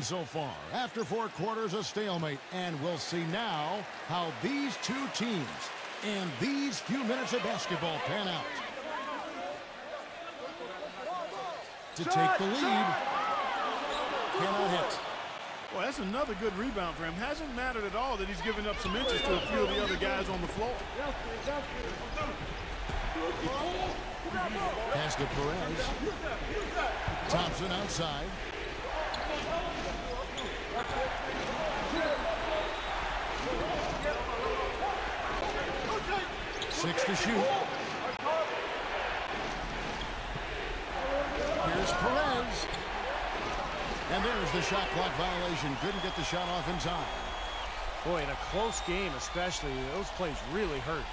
gotten so far. After four quarters, a stalemate. And we'll see now how these two teams and these few minutes of basketball pan out. To take the lead. Cannot hit. Well, that's another good rebound for him. Hasn't mattered at all that he's given up some inches to a few of the other guys on the floor. Pass to Perez. Thompson outside. Six to shoot. Here's Perez. And there's the shot clock violation. Couldn't get the shot off in time. Boy, in a close game especially, those plays really hurt.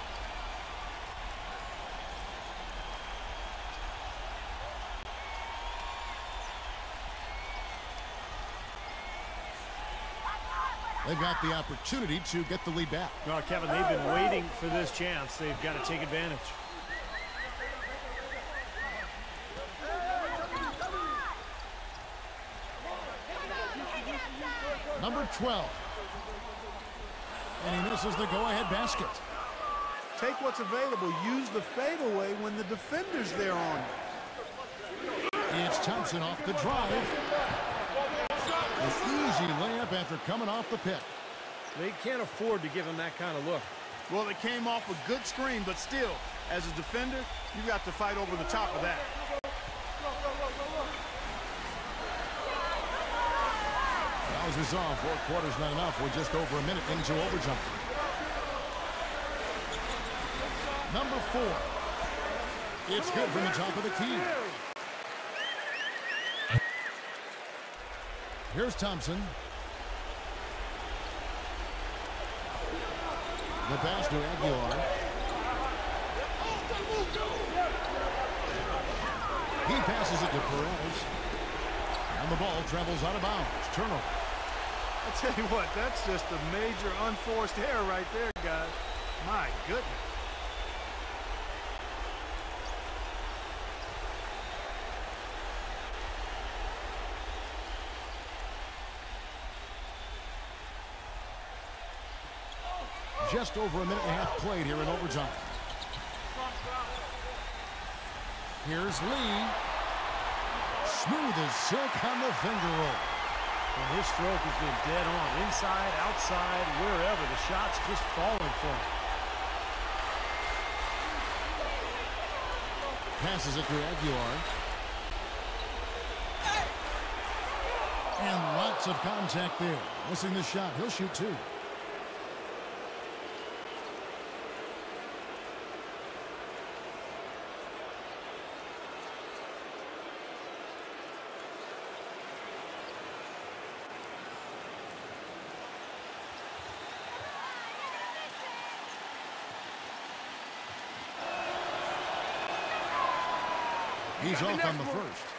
They've got the opportunity to get the lead back. Well, Kevin, they've been waiting for this chance. They've got to take advantage. Number 12. And he misses the go-ahead basket. Take what's available. Use the fadeaway when the defender's there on you. It's Thompson off the drive. An easy layup after coming off the pick. They can't afford to give him that kind of look. Well, it came off a good screen, but still, as a defender, you've got to fight over the top of that. As we saw, four quarters not enough. We're just over a minute into overtime. Number four. It's good from the top of the key. Here's Thompson. The pass to Aguilar. He passes it to Perez. And the ball travels out of bounds. Turnover. I tell you what, that's just a major unforced error right there, guys. My goodness. Just over a minute and a half played here in overtime. Here's Lee. Smooth as silk on the finger roll. And his stroke has been dead on. Inside, outside, wherever. The shot's just falling for him. Passes it to Aguilar. And lots of contact there. Missing the shot. He'll shoot two. He's off on the first.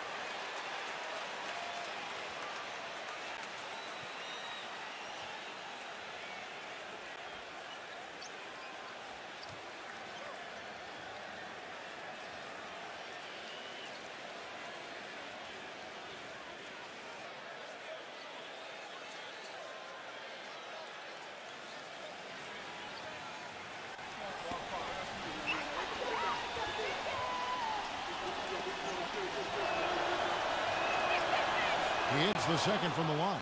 He the second from the line.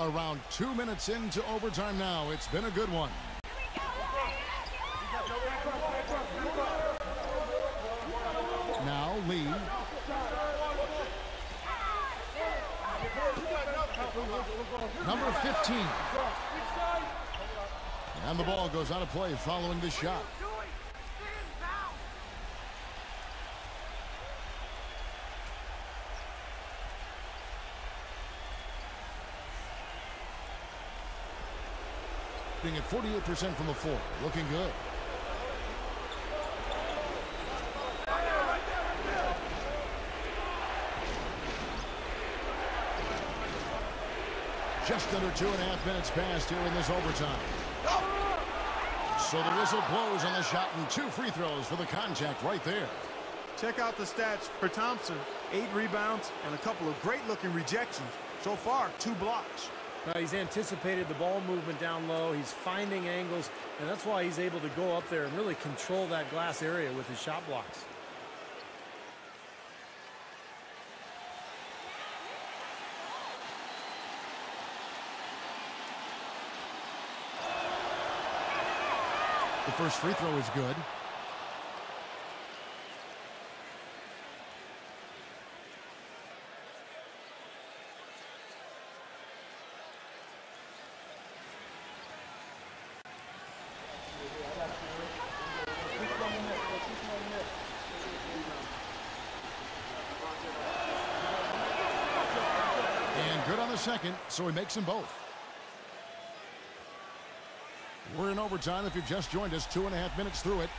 Around two minutes into overtime now. It's been a good one. Now Lee. Number 15. And the ball goes out of play following the shot. Being at 48% from the floor. Looking good. Just under two and a half minutes passed here in this overtime. So the whistle blows on the shot and two free throws for the contact right there. Check out the stats for Thompson. Eight rebounds and a couple of great-looking rejections. So far, two blocks. Uh, he's anticipated the ball movement down low. He's finding angles, and that's why he's able to go up there and really control that glass area with his shot blocks. The first free throw is good. And good on the second, so he makes them both. We're in overtime if you've just joined us. Two and a half minutes through it.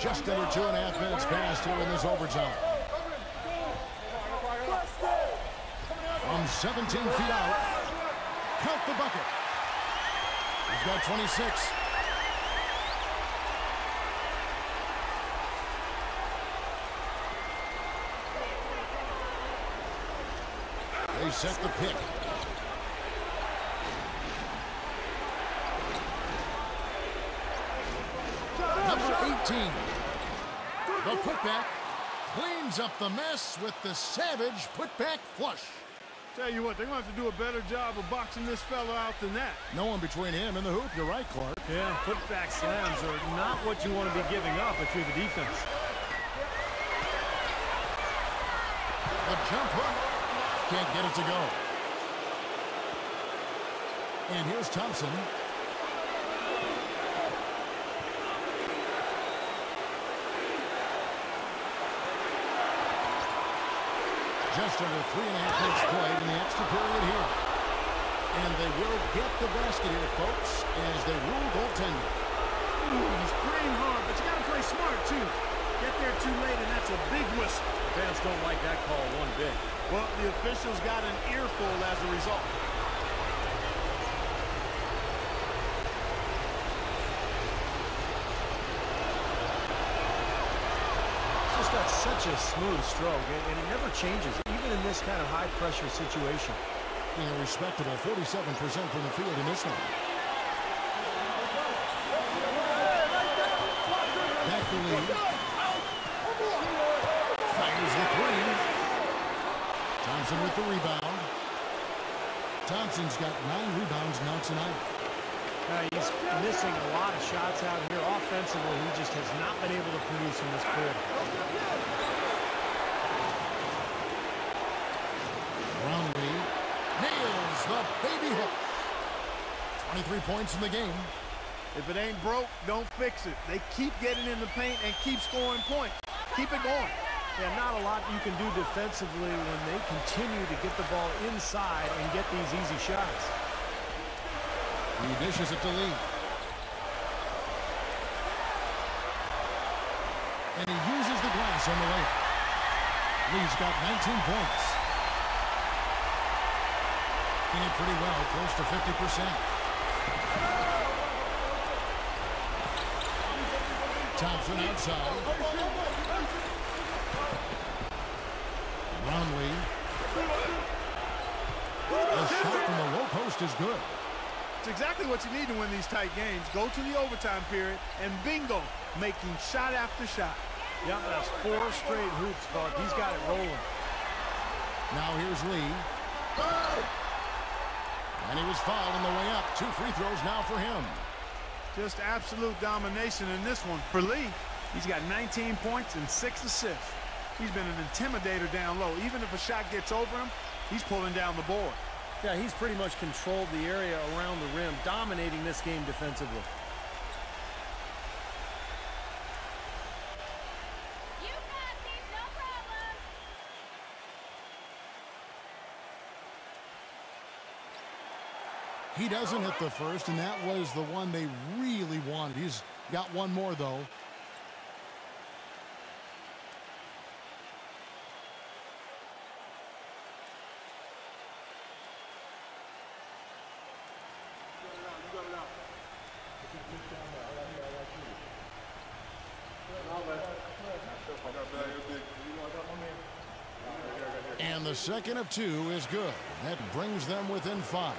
Just under two and a half minutes passed here in this overtime. From 17 feet out, count the bucket. He's got 26. They set the pick. Number 18. The putback cleans up the mess with the savage putback flush. Tell you what, they're going to have to do a better job of boxing this fella out than that. No one between him and the hoop. You're right, Clark. Yeah, putback slams are not what you want to be giving up if you're the defense. The jump hook. Can't get it to go. And here's Thompson. Just under three and a half minutes played in the extra period here. And they will get the basket here, folks, as they rule goaltending. Ooh, he's playing hard, but you got to play smart, too. Get there too late, and that's a big whistle. Fans don't like that call one bit. Well, the officials got an earful as a result. He's just got such a smooth stroke, and, and it never changes, even in this kind of high-pressure situation. And a respectable 47% from the field in this one. Back to lead. Fires the three. Thompson with the rebound. Thompson's got nine rebounds now tonight. Uh, he's missing a lot of shots out here. Offensively, he just has not been able to produce in this quarter. Brownlee nails the baby hook. 23 points in the game. If it ain't broke, don't fix it. They keep getting in the paint and keep scoring points. Keep it going. Yeah, not a lot you can do defensively when they continue to get the ball inside and get these easy shots. He dishes it to Lee. And he uses the glass on the layup. Lee's got 19 points. In it pretty well, close to 50%. Thompson outside. Brownlee. The shot from the low post is good. It's exactly what you need to win these tight games. Go to the overtime period, and bingo, making shot after shot. Yeah, that's four straight hoops, Buck. He's got it rolling. Now here's Lee. And he was fouled on the way up. Two free throws now for him. Just absolute domination in this one. For Lee, he's got 19 points and six assists. He's been an intimidator down low. Even if a shot gets over him, he's pulling down the board. Yeah, he's pretty much controlled the area around the rim, dominating this game defensively. He doesn't hit the first, and that was the one they really wanted. He's got one more, though. And the second of two is good. That brings them within five.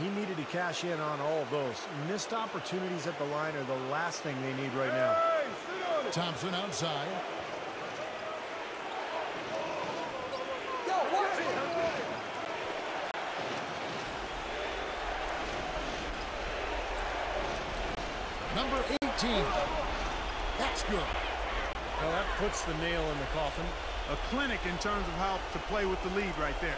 He needed to cash in on all of those. Missed opportunities at the line are the last thing they need right now. Thompson outside. Number 18. That's good. Well, that puts the nail in the coffin. A clinic in terms of how to play with the lead right there.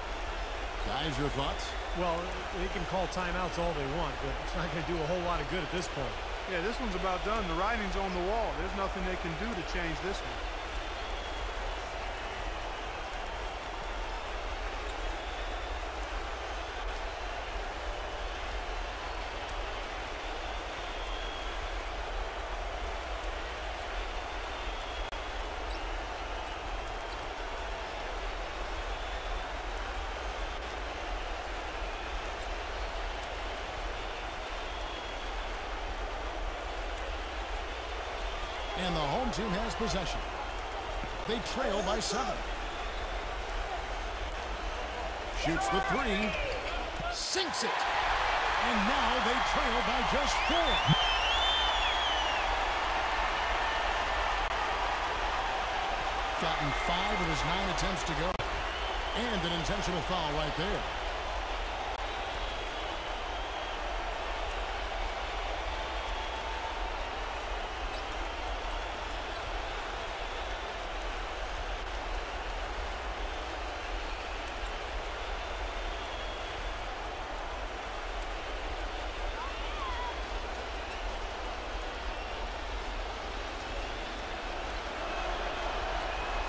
Guys, your thoughts? Well, they can call timeouts all they want, but it's not going to do a whole lot of good at this point. Yeah, this one's about done. The writing's on the wall. There's nothing they can do to change this one. Home team has possession. They trail by seven. Shoots the three. Sinks it. And now they trail by just four. Gotten five of his nine attempts to go. And an intentional foul right there.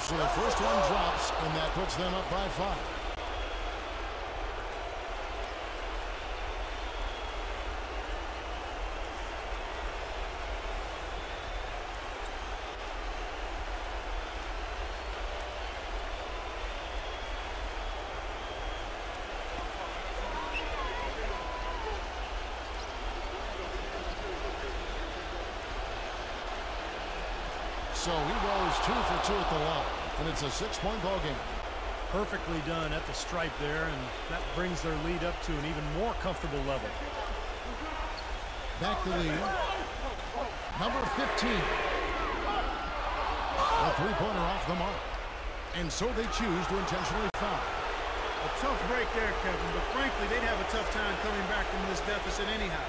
So the first one drops, and that puts them up by five. So he goes two for two at the line, and it's a six-point ball game. Perfectly done at the stripe there, and that brings their lead up to an even more comfortable level. Back the lead. Number 15. A three-pointer off the mark. And so they choose to intentionally foul. A tough break there, Kevin, but frankly, they'd have a tough time coming back from this deficit anyhow.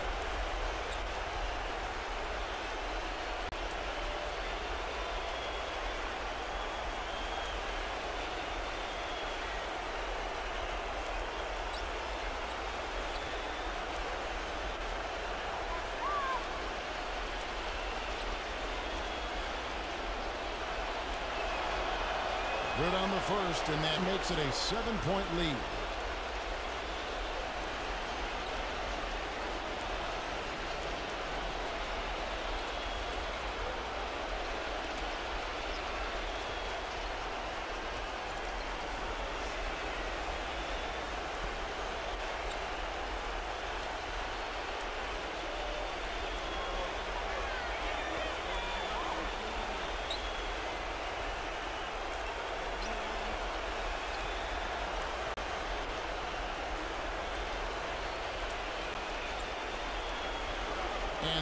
Good on the first, and that makes it a seven-point lead.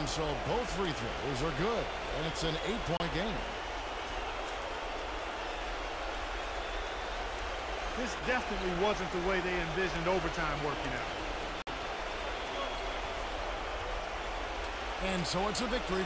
And so both free throws are good, and it's an eight-point game. This definitely wasn't the way they envisioned overtime working out. And so it's a victory